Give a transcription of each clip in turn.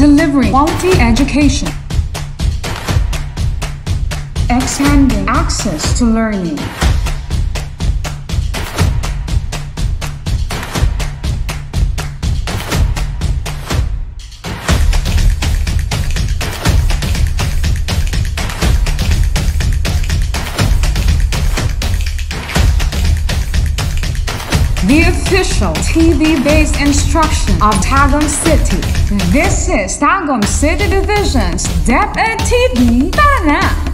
delivering quality education, expanding access to learning. TV-based instruction of Tagum City. This is Tagum City Division's DepEd TV. Tara na!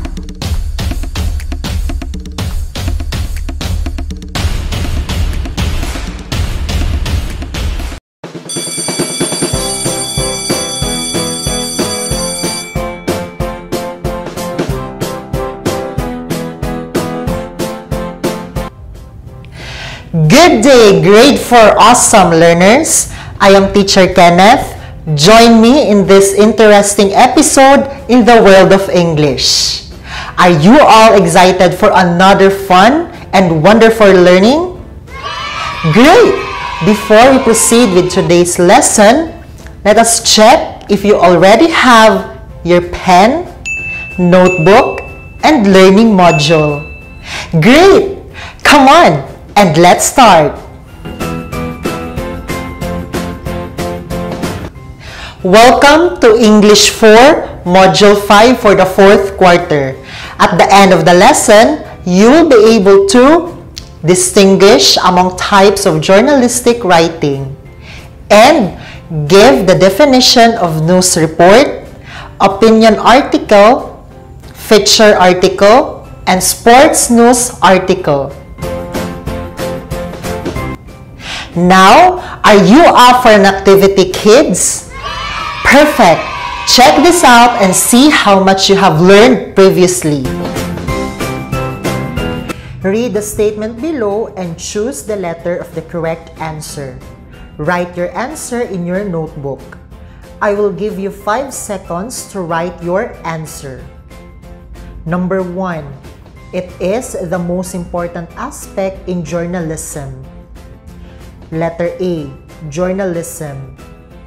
Day, grade 4 awesome learners. I am teacher Kenneth. Join me in this interesting episode in the world of English. Are you all excited for another fun and wonderful learning? Great! Before we proceed with today's lesson, let us check if you already have your pen, notebook, and learning module. Great! Come on, and let's start. Welcome to English 4, Module 5 for the fourth quarter. At the end of the lesson, you will be able to distinguish among types of journalistic writing and give the definition of news report, opinion article, feature article, and sports news article. Now, are you up for an activity, kids? Perfect! Check this out and see how much you have learned previously. Read the statement below and choose the letter of the correct answer. Write your answer in your notebook. I will give you 5 seconds to write your answer. Number 1. It is the most important aspect in journalism. Letter A. Journalism.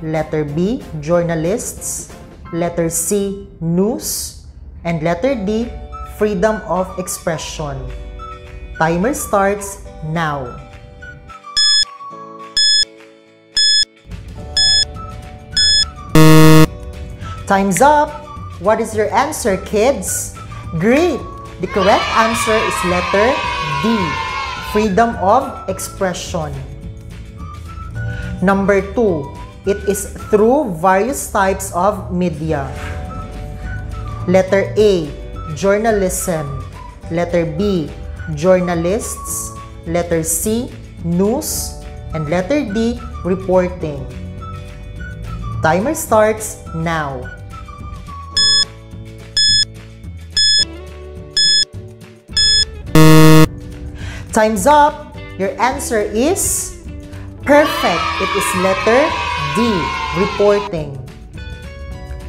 Letter B. Journalists. Letter C. News. And letter D. Freedom of expression. Timer starts now. Time's up! What is your answer, kids? Great! The correct answer is letter D. Freedom of expression. Number 2, it is through various types of media. Letter A, journalism. Letter B, journalists. Letter C, news. And letter D, reporting. Timer starts now. Time's up. Your answer is perfect. It is letter D, reporting.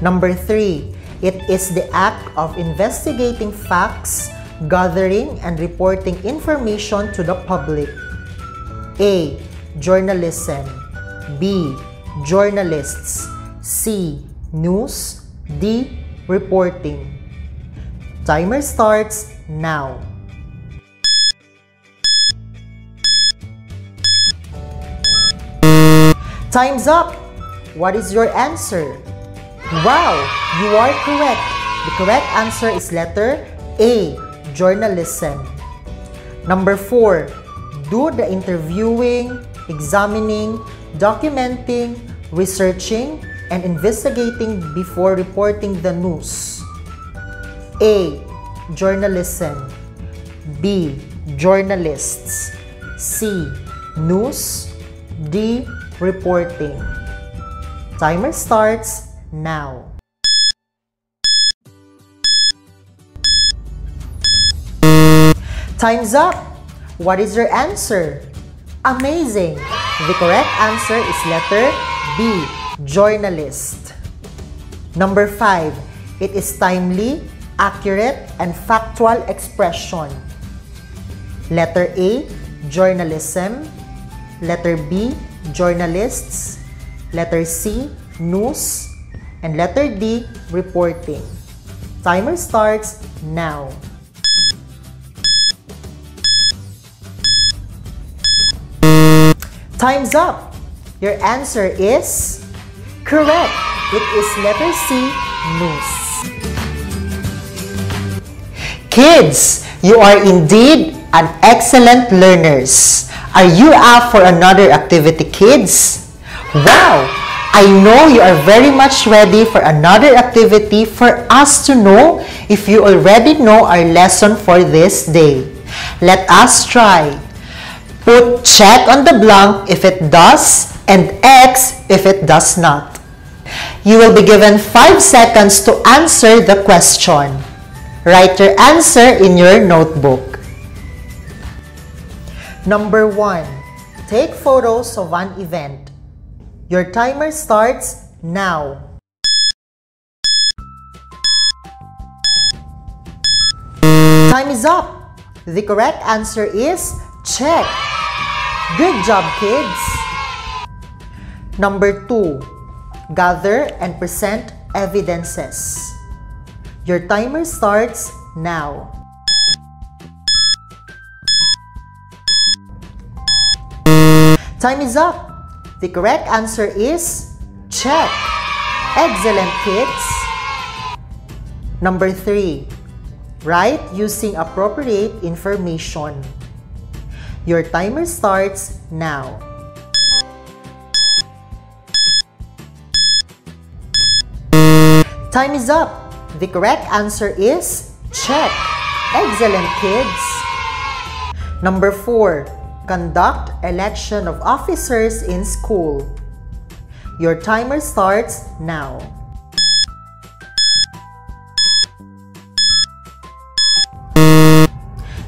Number 3, it is the act of investigating facts, gathering and reporting information to the public. A. Journalism. B. Journalists. C. News. D. Reporting. Timer starts now. Time's up! What is your answer? Wow! You are correct. The correct answer is letter A. Journalism. Number 4. Do the interviewing, examining, documenting, researching, and investigating before reporting the news. A. Journalism. B. Journalists. C. News. D. Reporting. Timer starts now. Time's up! What is your answer? Amazing! The correct answer is letter B, journalist. Number 5. It is timely, accurate, and factual expression. Letter A, journalism. Letter B, journalists. Letter C, news. And letter D, reporting. Timer starts now. Time's up! Your answer is correct. It is letter C, news. Kids, you are indeed an excellent learners. Are you up for another activity, kids? Wow! I know you are very much ready for another activity for us to know if you already know our lesson for this day. Let us try. Put check on the blank if it does and X if it does not. You will be given 5 seconds to answer the question. Write your answer in your notebook. Number 1. Take photos of an event. Your timer starts now. Time is up. The correct answer is check. Good job, kids. Number 2. Gather and present evidences. Your timer starts now. Time is up. The correct answer is check. Excellent, kids. Number 3. Write using appropriate information. Your timer starts now. Time is up. The correct answer is check. Excellent, kids. Number 4. Conduct election of officers in school. Your timer starts now.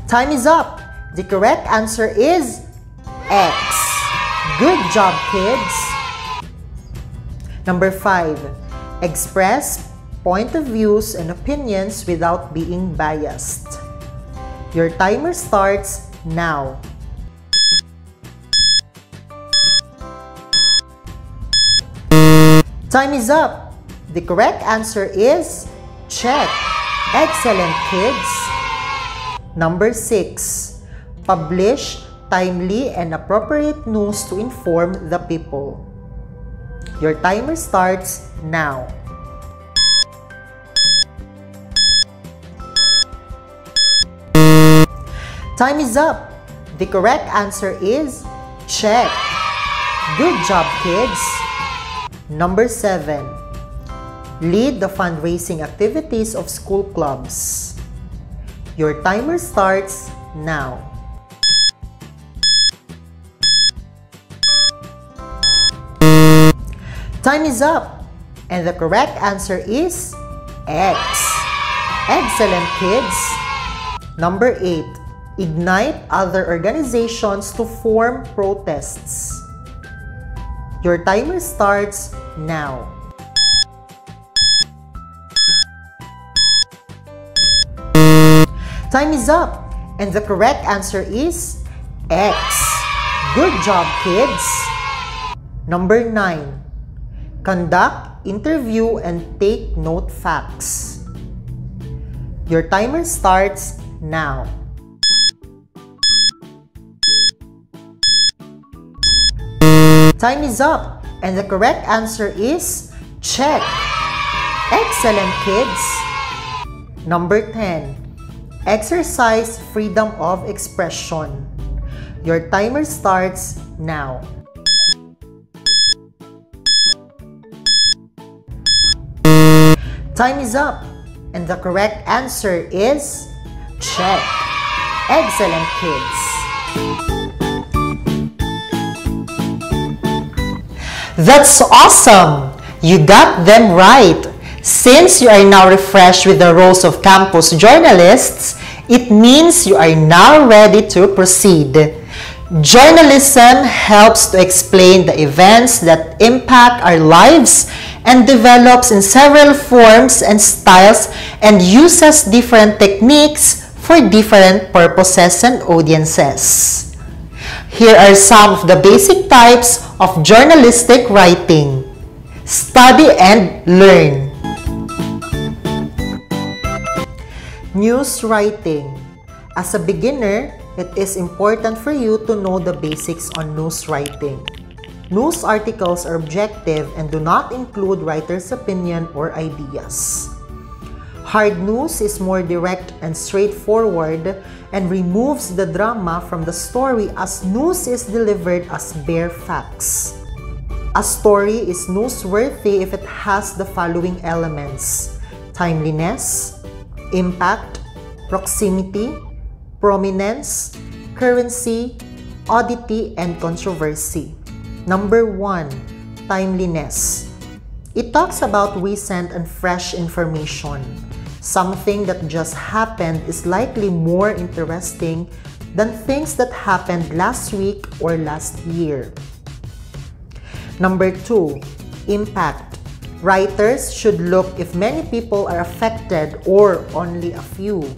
Time is up. The correct answer is X. Good job, kids. Number 5. Express point of views and opinions without being biased. Your timer starts now. Time is up. The correct answer is check. Excellent, kids. Number 6. Publish timely and appropriate news to inform the people. Your timer starts now. Time is up. The correct answer is check. Good job, kids. Number 7. Lead the fundraising activities of school clubs. Your timer starts now. Time is up. And the correct answer is X. Excellent, kids. Number 8. Ignite other organizations to form protests. Your timer starts now. Time is up. And the correct answer is X. Good job, kids. Number 9. Conduct, interview, and take note facts. Your timer starts now. Time is up. And the correct answer is check. Excellent, kids. Number 10. Exercise freedom of expression. Your timer starts now. Time is up. And the correct answer is check. Excellent, kids. That's awesome! You got them right! Since you are now refreshed with the roles of campus journalists, it means you are now ready to proceed. Journalism helps to explain the events that impact our lives and develops in several forms and styles and uses different techniques for different purposes and audiences. Here are some of the basic types of journalistic writing. Study and learn. News writing. As a beginner, it is important for you to know the basics on news writing. News articles are objective and do not include writer's opinion or ideas. Hard news is more direct and straightforward and removes the drama from the story as news is delivered as bare facts. A story is newsworthy if it has the following elements timeliness, impact, proximity, prominence, currency, oddity, and controversy. Number one, timeliness. It talks about recent and fresh information. Something that just happened is likely more interesting than things that happened last week or last year. Number two, impact. Writers should look if many people are affected or only a few.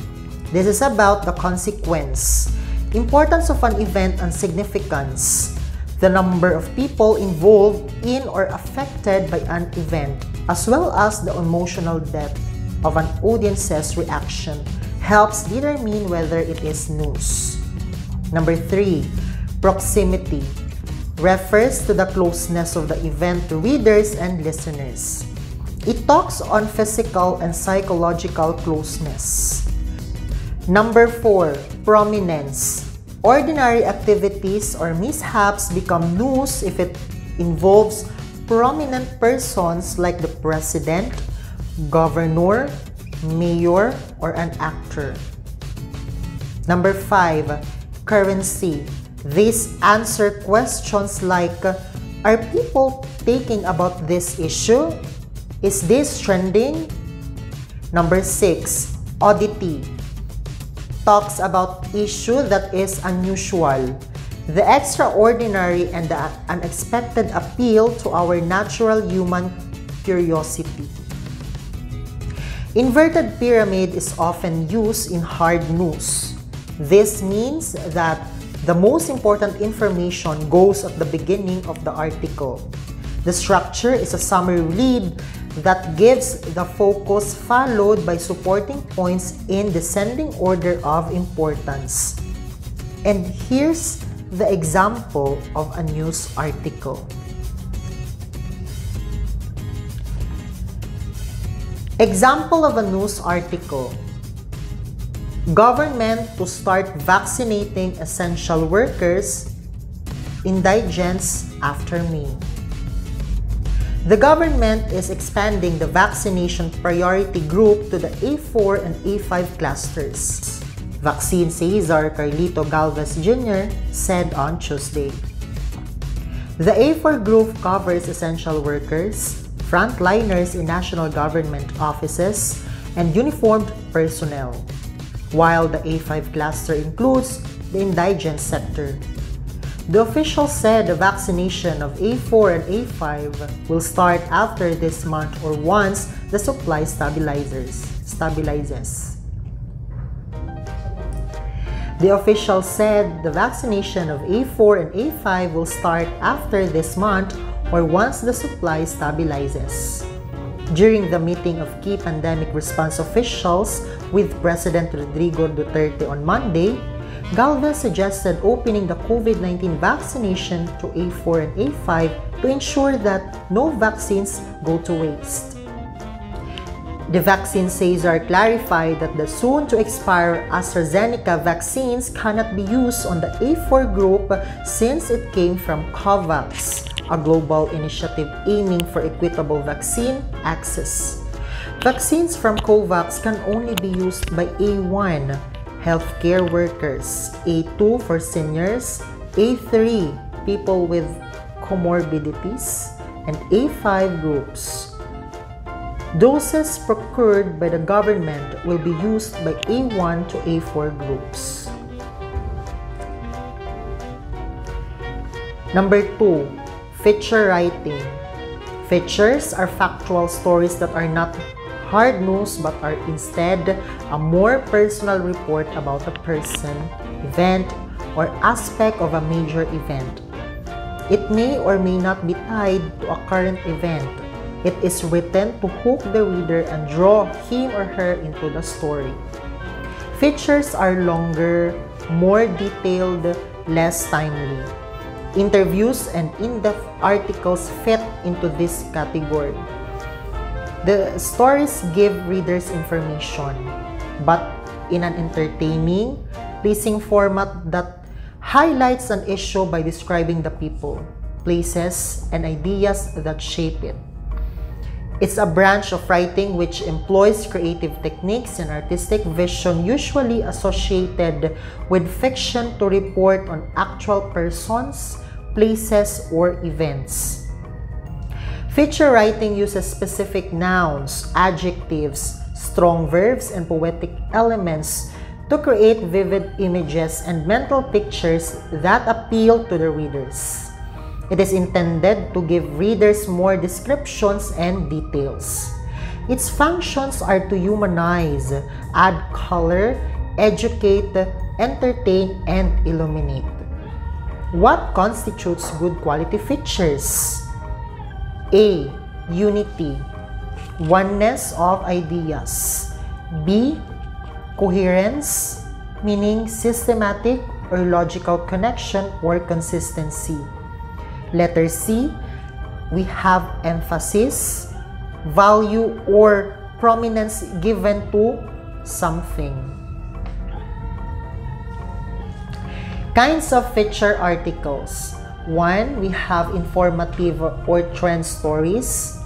This is about the consequence, importance of an event and significance, the number of people involved in or affected by an event, as well as the emotional depth of an audience's reaction helps determine whether it is news. Number three, proximity refers to the closeness of the event to readers and listeners. It talks on physical and psychological closeness. Number four, prominence. Ordinary activities or mishaps become news if it involves prominent persons like the president, governor, mayor, or an actor. Number five, currency. These answer questions like Are people thinking about this issue? Is this trending? Number six, oddity. Talks about issue that is unusual. The extraordinary and the unexpected appeal to our natural human curiosity. Inverted pyramid is often used in hard news. This means that the most important information goes at the beginning of the article. The structure is a summary lead that gives the focus followed by supporting points in descending order of importance. And here's the example of a news article. Example of a news article. Government to start vaccinating essential workers, indigents after me. The government is expanding the vaccination priority group to the A4 and A5 clusters. Vaccine czar Carlito Galvez Jr. said on Tuesday. The A4 group covers essential workers, frontliners in national government offices, and uniformed personnel, while the A5 cluster includes the indigent sector. The official said the vaccination of A4 and A5 will start after this month or once the supply stabilizes. stabilizes. The official said the vaccination of A4 and A5 will start after this month or once the supply stabilizes. During the meeting of key pandemic response officials with President Rodrigo Duterte on Monday, Galvez suggested opening the COVID-19 vaccination to A4 and A5 to ensure that no vaccines go to waste. The vaccine czar clarified that the soon-to-expire AstraZeneca vaccines cannot be used on the A4 group since it came from COVAX, a global initiative aiming for equitable vaccine access. Vaccines from COVAX can only be used by A1, healthcare workers, A2 for seniors, A3, people with comorbidities, and A5 groups. Doses procured by the government will be used by A1 to A4 groups. Number 2, feature writing. Features are factual stories that are not hard news but are instead a more personal report about a person, event, or aspect of a major event. It may or may not be tied to a current event, It is written to hook the reader and draw him or her into the story. Features are longer, more detailed, less timely. Interviews and in-depth articles fit into this category. The stories give readers information, but in an entertaining, pleasing format that highlights an issue by describing the people, places, and ideas that shape it. It's a branch of writing which employs creative techniques and artistic vision usually associated with fiction to report on actual persons, places, or events. Feature writing uses specific nouns, adjectives, strong verbs, and poetic elements to create vivid images and mental pictures that appeal to the readers. It is intended to give readers more descriptions and details. Its functions are to humanize, add color, educate, entertain, and illuminate. What constitutes good quality features? A. Unity, oneness of ideas. B coherence, meaning systematic or logical connection or consistency. Letter C, we have emphasis, value, or prominence given to something. Kinds of feature articles. One, we have informative or trend stories,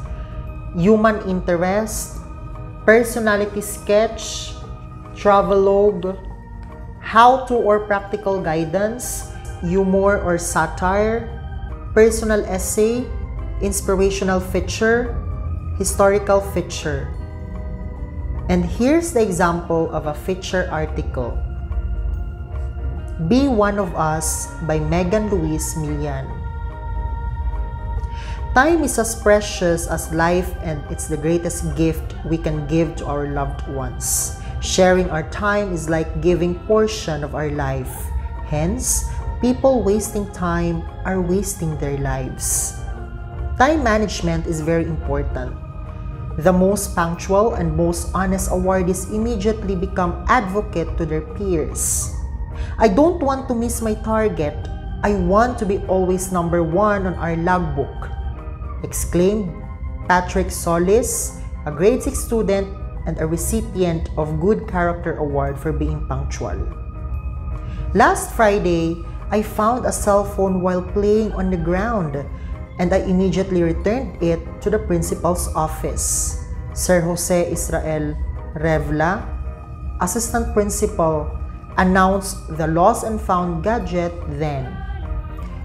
human interest, personality sketch, travelogue, how-to or practical guidance, humor or satire, personal essay, inspirational feature, historical feature. And here's the example of a feature article. Be One of Us by Megan Louise Millian. Time is as precious as life and it's the greatest gift we can give to our loved ones. Sharing our time is like giving portion of our life. Hence, people wasting time are wasting their lives. Time management is very important. The most punctual and most honest awardees immediately become advocate to their peers. I don't want to miss my target. I want to be always number one on our logbook, exclaimed Patrick Solis, a grade 6 student and a recipient of Good Character Award for being punctual. Last Friday, I found a cell phone while playing on the ground and I immediately returned it to the principal's office. Sir Jose Israel Revla, assistant principal, announced the lost and found gadget then.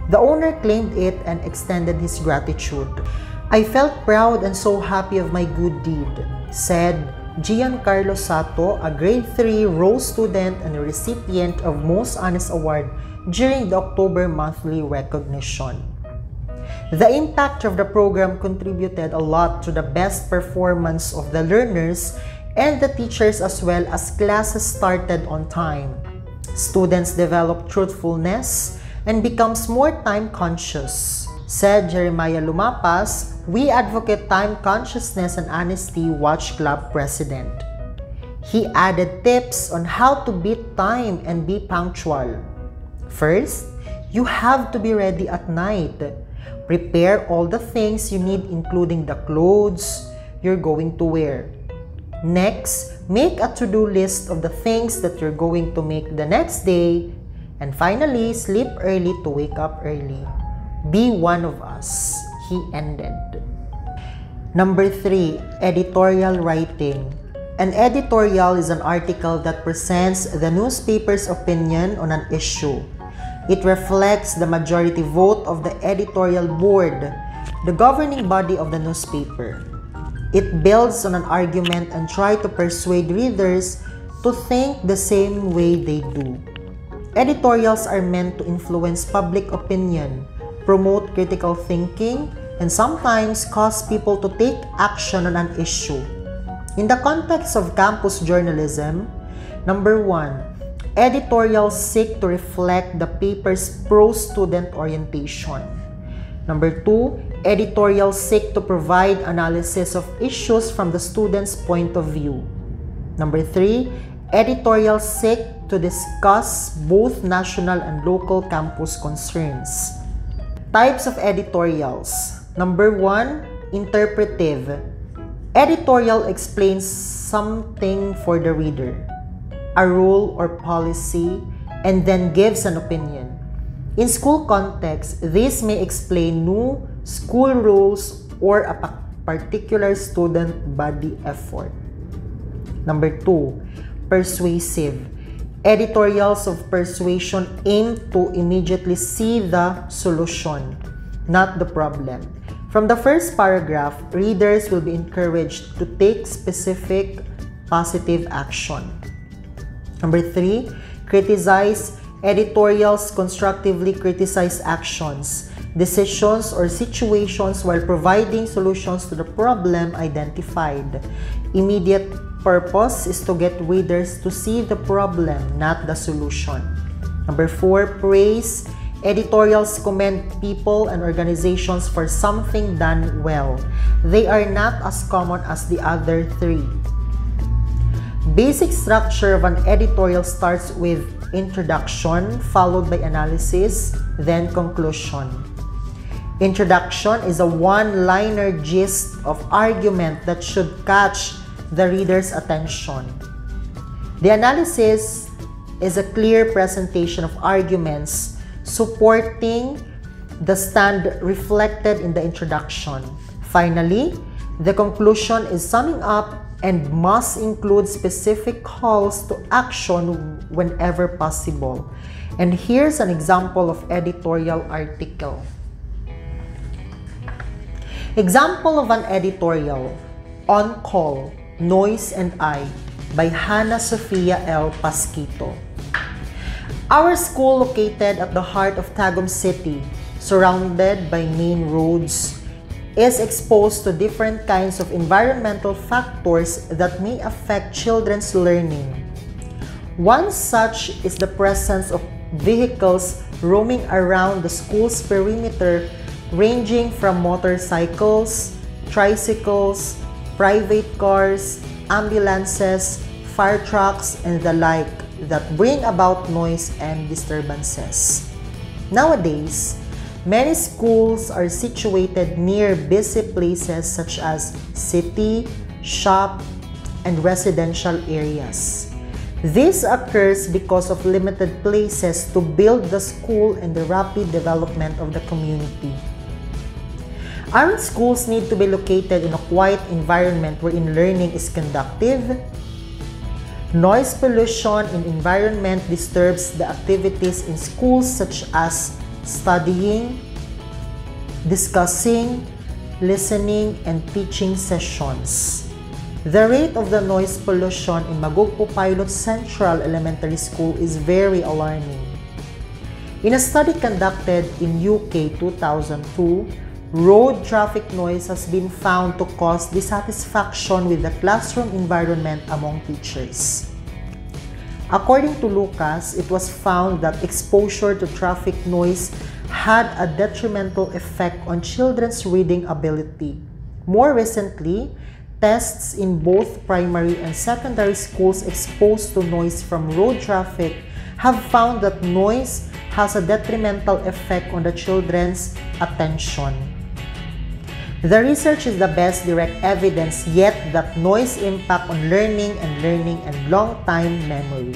The owner claimed it and extended his gratitude. I felt proud and so happy of my good deed, said Giancarlo Sato, a grade 3 Rose student and recipient of Most Honest Award during the October monthly recognition. The impact of the program contributed a lot to the best performance of the learners and the teachers as well as classes started on time. Students develop truthfulness and becomes more time conscious. Said Jeremiah Lumapas, we advocate time consciousness and honesty watch club president. He added tips on how to beat time and be punctual. First, you have to be ready at night. Prepare all the things you need including the clothes you're going to wear. Next, make a to-do list of the things that you're going to make the next day. And finally, sleep early to wake up early. Be one of us, he ended. Number three, editorial writing. An editorial is an article that presents the newspaper's opinion on an issue. It reflects the majority vote of the editorial board, the governing body of the newspaper. It builds on an argument and try to persuade readers to think the same way they do. Editorials are meant to influence public opinion, promote critical thinking, and sometimes cause people to take action on an issue. In the context of campus journalism, number one, editorials seek to reflect the paper's pro-student orientation. Number two, Editorials seek to provide analysis of issues from the student's point of view. Number three, editorials seek to discuss both national and local campus concerns. Types of editorials. Number one, interpretive. Editorial explains something for the reader, a rule or policy, and then gives an opinion. In school context, this may explain new school rules or a particular student body effort. Number two, persuasive. Editorials of persuasion aim to immediately see the solution, not the problem. From the first paragraph, readers will be encouraged to take specific positive action. Number three, criticize. Editorials constructively criticize actions, decisions, or situations while providing solutions to the problem identified. Immediate purpose is to get readers to see the problem, not the solution. Number four, praise. Editorials commend people and organizations for something done well. They are not as common as the other three. Basic structure of an editorial starts with introduction, followed by analysis, then conclusion. Introduction is a one-liner gist of argument that should catch the reader's attention. The analysis is a clear presentation of arguments supporting the stand reflected in the introduction. Finally, the conclusion is summing up and must include specific calls to action whenever possible. And here's an example of editorial article. Example of an editorial, On Call, Noise and I by Hannah Sofia L. Pasquito. Our school located at the heart of Tagum City, surrounded by main roads, is exposed to different kinds of environmental factors that may affect children's learning. One such is the presence of vehicles roaming around the school's perimeter ranging from motorcycles, tricycles, private cars, ambulances, fire trucks, and the like that bring about noise and disturbances. Nowadays, many schools are situated near busy places such as city, shop, and residential areas. This occurs because of limited places to build the school and the rapid development of the community. Our schools need to be located in a quiet environment wherein learning is conductive. Noise pollution in environment disturbs the activities in schools such as studying, discussing, listening, and teaching sessions. The rate of the noise pollution in Magugpo Pilot Central Elementary School is very alarming. In a study conducted in UK 2002, road traffic noise has been found to cause dissatisfaction with the classroom environment among teachers. According to Lucas, it was found that exposure to traffic noise had a detrimental effect on children's reading ability. More recently, tests in both primary and secondary schools exposed to noise from road traffic have found that noise has a detrimental effect on the children's attention. The research is the best direct evidence yet that noise impact on learning and learning and long-time memory.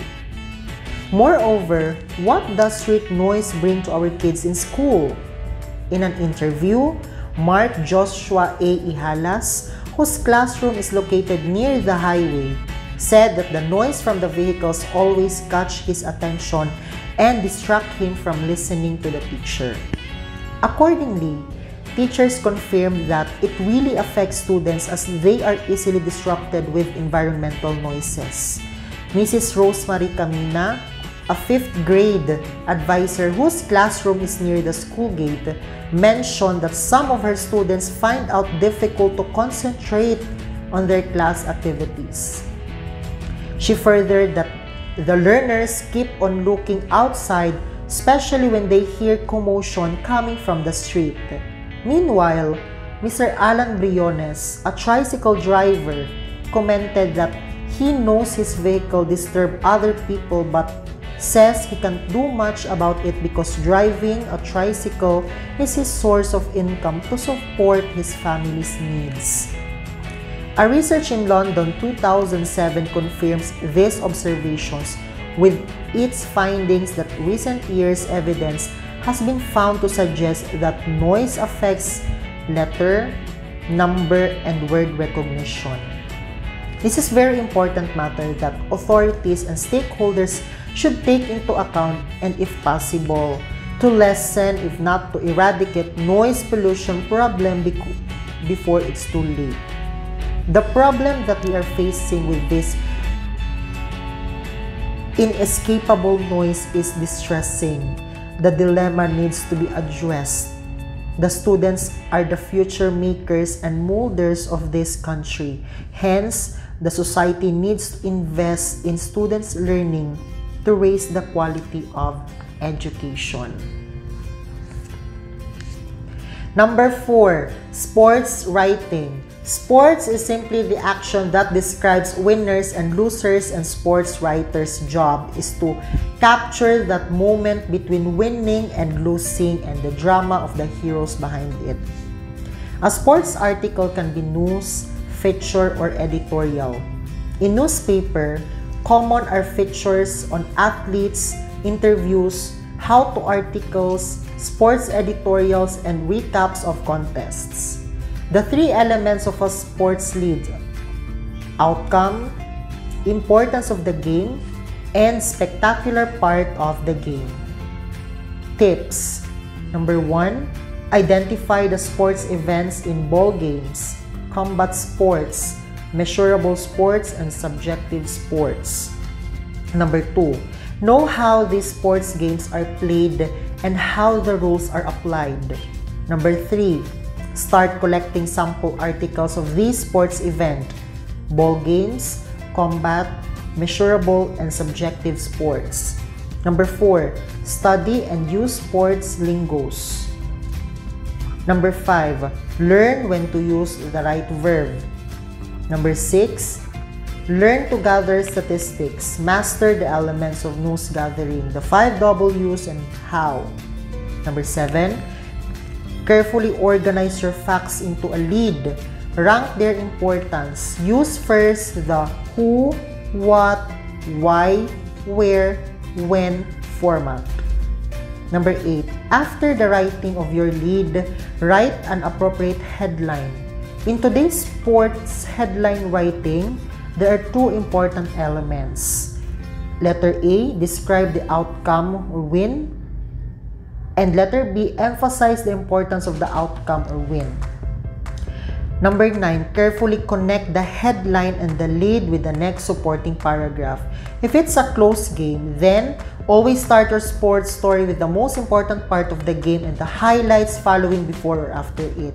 Moreover, what does street noise bring to our kids in school? In an interview, Mark Joshua A. Ihalas, whose classroom is located near the highway, said that the noise from the vehicles always catch his attention and distract him from listening to the teacher. Accordingly, teachers confirmed that it really affects students as they are easily disrupted with environmental noises. Mrs. Rosemary Camina, a fifth grade advisor whose classroom is near the school gate, mentioned that some of her students find out difficult to concentrate on their class activities. She furthered that the learners keep on looking outside, especially when they hear commotion coming from the street. Meanwhile, Mr. Alan Briones, a tricycle driver, commented that he knows his vehicle disturbed other people but says he can't do much about it because driving a tricycle is his source of income to support his family's needs. A research in London 2007 confirms these observations with its findings that recent years evidence has been found to suggest that noise affects letter, number, and word recognition. This is very important matter that authorities and stakeholders should take into account and if possible, to lessen if not to eradicate noise pollution problem before it's too late. The problem that we are facing with this inescapable noise is distressing. The dilemma needs to be addressed. The students are the future makers and molders of this country. Hence, the society needs to invest in students' learning to raise the quality of education. Number four, sports writing. Sports is simply the action that describes winners and losers and sports writer's job is to capture that moment between winning and losing and the drama of the heroes behind it. A sports article can be news, feature, or editorial. In newspaper, common are features on athletes, interviews, how-to articles, sports editorials, and recaps of contests. The three elements of a sports lead outcome, importance of the game, and spectacular part of the game. Tips Number one, identify the sports events in ball games, combat sports, measurable sports, and subjective sports. Number two, know how these sports games are played and how the rules are applied. Number three, Start collecting sample articles of these sports event, ball games, combat, measurable, and subjective sports. Number 4. Study and use sports lingos. Number 5. Learn when to use the right verb. Number 6. Learn to gather statistics. Master the elements of news gathering, the 5 W's and how. Number 7 Carefully organize your facts into a lead. Rank their importance. Use first the who, what, why, where, when format. Number 8. After the writing of your lead, write an appropriate headline. In today's sports headline writing, there are two important elements. Letter A, describe the outcome or win. And letter B, emphasize the importance of the outcome or win. Number 9, carefully connect the headline and the lead with the next supporting paragraph. If it's a close game, then always start your sports story with the most important part of the game and the highlights following before or after it.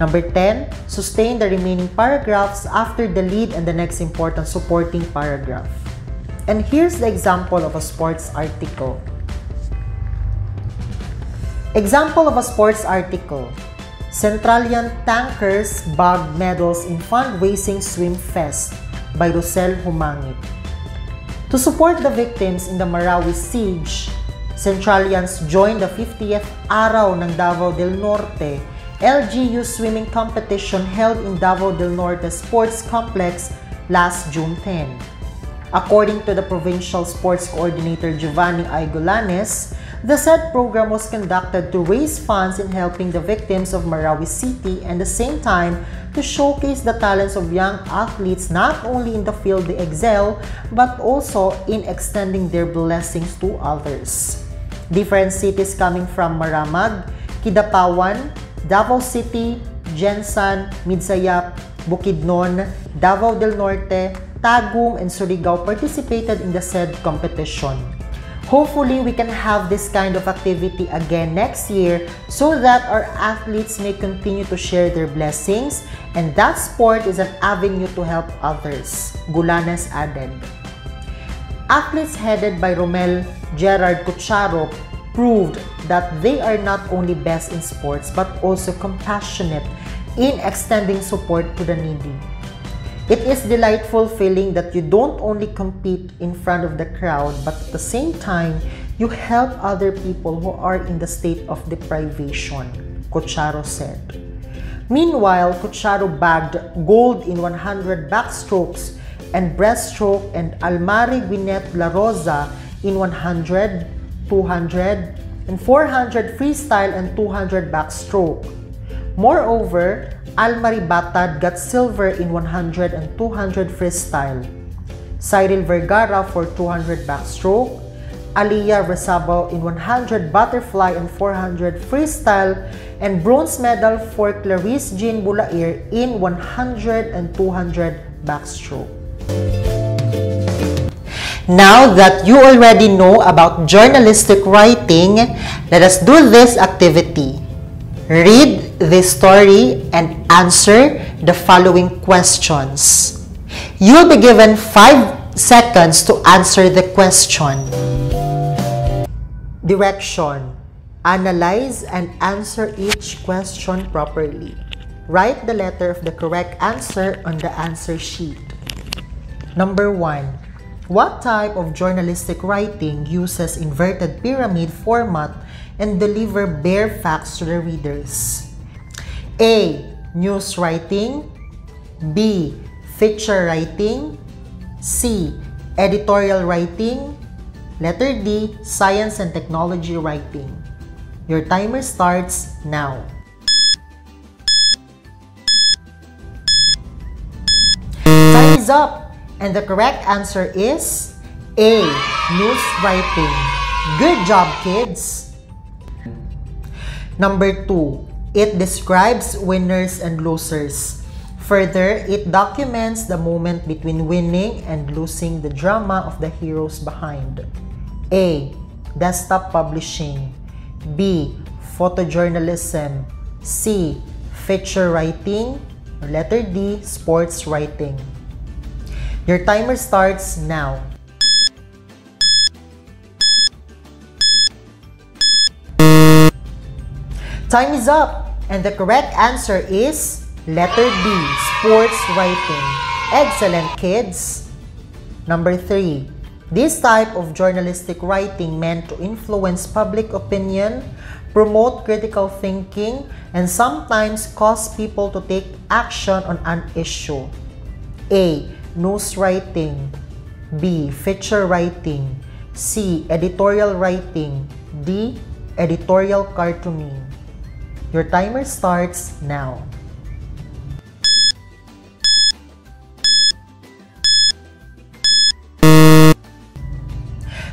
Number 10, sustain the remaining paragraphs after the lead and the next important supporting paragraph. And here's the example of a sports article. Example of a sports article. Centralian Tankers bag medals in fundraising swim fest by Rosel Humangit. To support the victims in the Marawi siege, Centralians joined the 50th Araw ng Davao del Norte LGU swimming competition held in Davao del Norte Sports Complex last June 10. According to the Provincial Sports Coordinator Giovanni Aigolanes, the said program was conducted to raise funds in helping the victims of Marawi City and the same time to showcase the talents of young athletes not only in the field they excel but also in extending their blessings to others. Different cities coming from Maramag, Kidapawan, Davao City, Jensan, Midsayap, Bukidnon, Davao del Norte, Tagum, and Surigao participated in the said competition. Hopefully, we can have this kind of activity again next year so that our athletes may continue to share their blessings and that sport is an avenue to help others, Gulanes added. Athletes headed by Romel Gerard Cucharo proved that they are not only best in sports but also compassionate in extending support to the needy. It is delightful feeling that you don't only compete in front of the crowd but at the same time you help other people who are in the state of deprivation, Cocharo said. Meanwhile, Cocharo bagged gold in 100 backstrokes and breaststroke and Almari Gwyneth La Rosa in 100, 200, and 400 freestyle and 200 backstroke. Moreover, Almari Batad got silver in 100 and 200 freestyle. Cyril Vergara for 200 backstroke, Aliyah Resabo in 100 butterfly and 400 freestyle, and bronze medal for Clarice Jean Bulair in 100 and 200 backstroke. Now that you already know about journalistic writing, let us do this activity. Read the story and answer the following questions. You'll be given 5 seconds to answer the question. Direction. Analyze and answer each question properly. Write the letter of the correct answer on the answer sheet. Number 1. What type of journalistic writing uses inverted pyramid format and deliver bare facts to the readers? A. News writing B. Feature writing C. Editorial writing Letter D. Science and technology writing Your timer starts now. Time is up! And the correct answer is A. News writing. Good job, kids! Number 2. It describes winners and losers. Further, it documents the moment between winning and losing the drama of the heroes behind. A. Desktop publishing. B. Photojournalism. C. Feature writing. Letter D. Sports writing. Your timer starts now. Time is up and the correct answer is letter D, sports writing. Excellent kids! Number 3. This type of journalistic writing meant to influence public opinion, promote critical thinking, and sometimes cause people to take action on an issue. A news writing. B. Feature writing. C. Editorial writing. D. Editorial cartooning. Your timer starts now.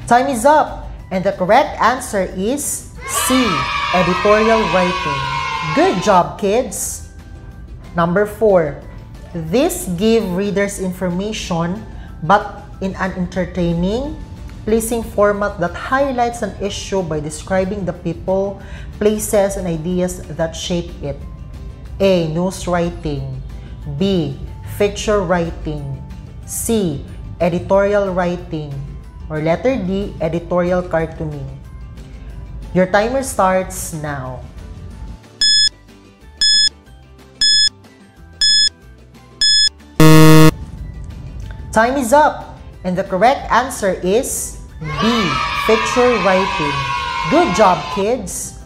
Time is up, and the correct answer is C. Editorial writing. Good job, kids! Number 4. This give readers information but in an entertaining, pleasing format that highlights an issue by describing the people, places, and ideas that shape it. A. News writing. B. Feature writing. C. Editorial writing. Or letter D. Editorial cartooning. Your timer starts now. Time is up! And the correct answer is B. Feature writing. Good job, kids!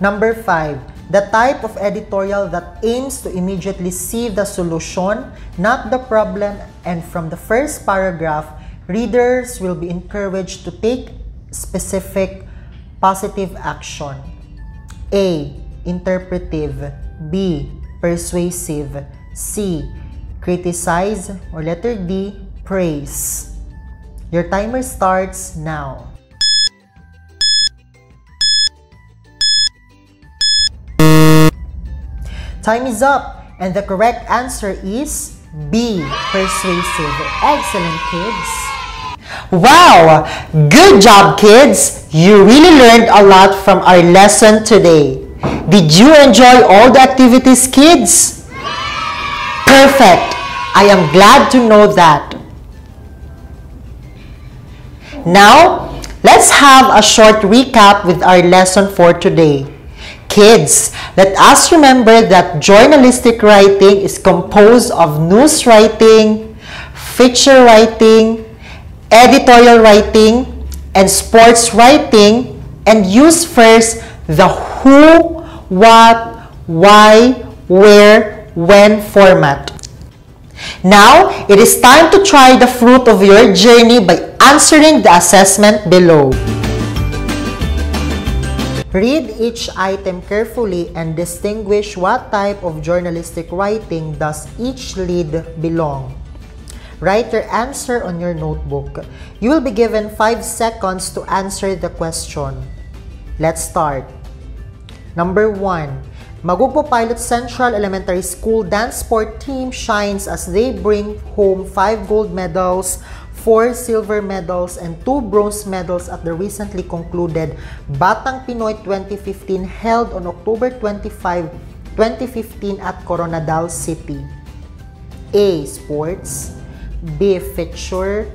Number 5. The type of editorial that aims to immediately see the solution, not the problem, and from the first paragraph, readers will be encouraged to take specific positive action. A. Interpretive B. Persuasive C criticize, or letter D, praise. Your timer starts now. Time is up, and the correct answer is B, persuasive. Excellent, kids. Wow! Good job, kids! You really learned a lot from our lesson today. Did you enjoy all the activities, kids? perfect. I am glad to know that. Now, Let's have a short recap with our lesson for today. Kids, let us remember that journalistic writing is composed of news writing, feature writing, editorial writing, and sports writing, and use first the who, what, why, where, when format. Now, it is time to try the fruit of your journey by answering the assessment below. Read each item carefully and distinguish what type of journalistic writing does each lead belong. Write your answer on your notebook. You will be given 5 seconds to answer the question. Let's start. Number 1. Magugpo Pilot Central Elementary School Dance Sport Team shines as they bring home 5 gold medals four silver medals and two bronze medals at the recently concluded Batang Pinoy 2015 held on October 25, 2015 at Coronadal City. A. Sports B. Feature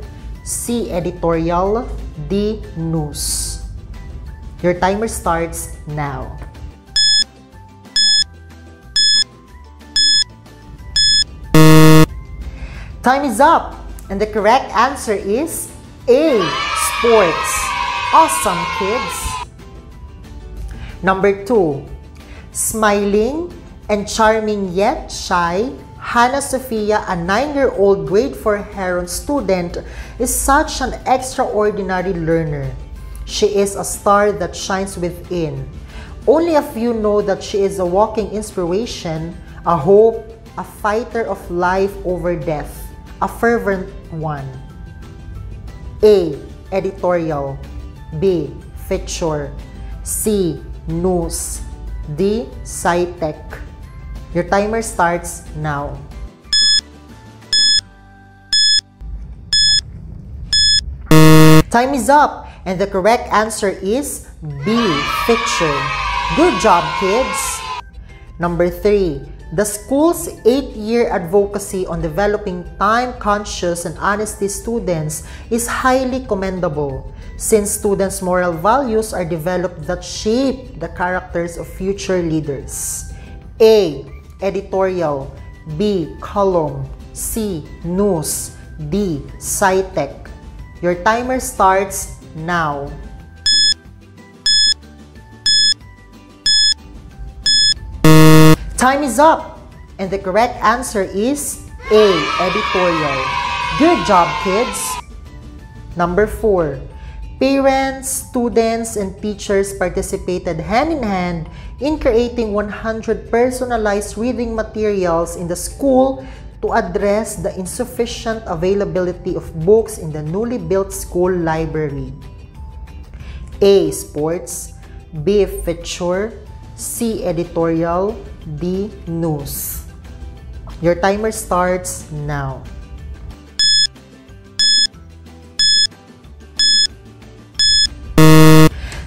C. Editorial D. News Your timer starts now. Time is up! And the correct answer is A. Sports. Awesome, kids! Number 2. Smiling and charming yet shy, Hannah Sophia, a 9-year-old grade 4 Heron student, is such an extraordinary learner. She is a star that shines within. Only a few know that she is a walking inspiration, a hope, a fighter of life over death a fervent one. A. Editorial B. Feature C. News D. SciTech Your timer starts now. Time is up and the correct answer is B. Feature. Good job, kids! Number 3. The school's eight-year advocacy on developing time-conscious and honesty students is highly commendable since students' moral values are developed that shape the characters of future leaders. A. Editorial B. Column C. News D. SciTech Your timer starts now. Time is up! And the correct answer is A. Editorial. Good job, kids! Number 4. Parents, students, and teachers participated hand-in-hand in creating 100 personalized reading materials in the school to address the insufficient availability of books in the newly built school library. A. Sports B. Feature C. Editorial D. News. Your timer starts now.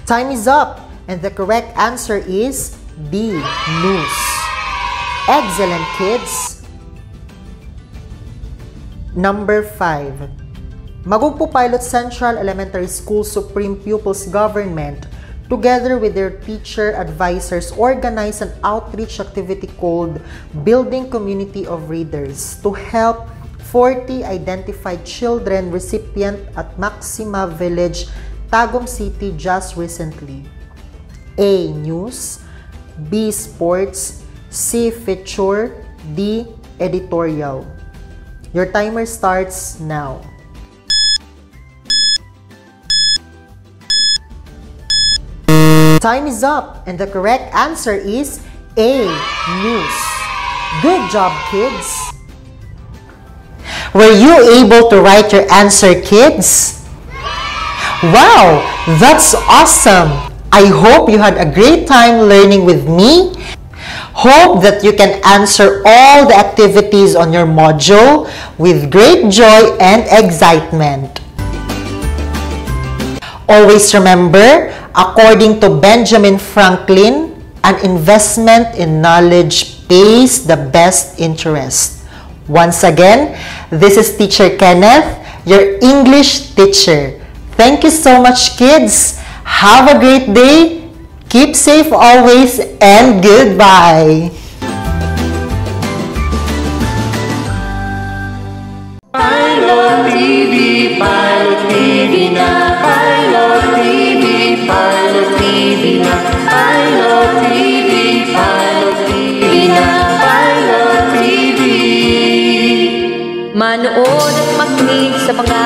Time is up and the correct answer is B. News. Excellent, kids! Number 5. Magugpo Pilot Central Elementary School Supreme Pupils Government together with their teacher advisors, organize an outreach activity called Building Community of Readers to help 40 identified children recipient at Maxima Village, Tagum City just recently. A. News B. Sports C. Feature D. Editorial Your timer starts now. Time is up and the correct answer is A. News. Good job, kids! Were you able to write your answer, kids? Wow, that's awesome! I hope you had a great time learning with me. Hope that you can answer all the activities on your module with great joy and excitement. Always remember, According to Benjamin Franklin, an investment in knowledge pays the best interest. Once again, this is Teacher Kenneth, your English teacher. Thank you so much, kids. Have a great day. Keep safe always and goodbye. Huwag at sa mga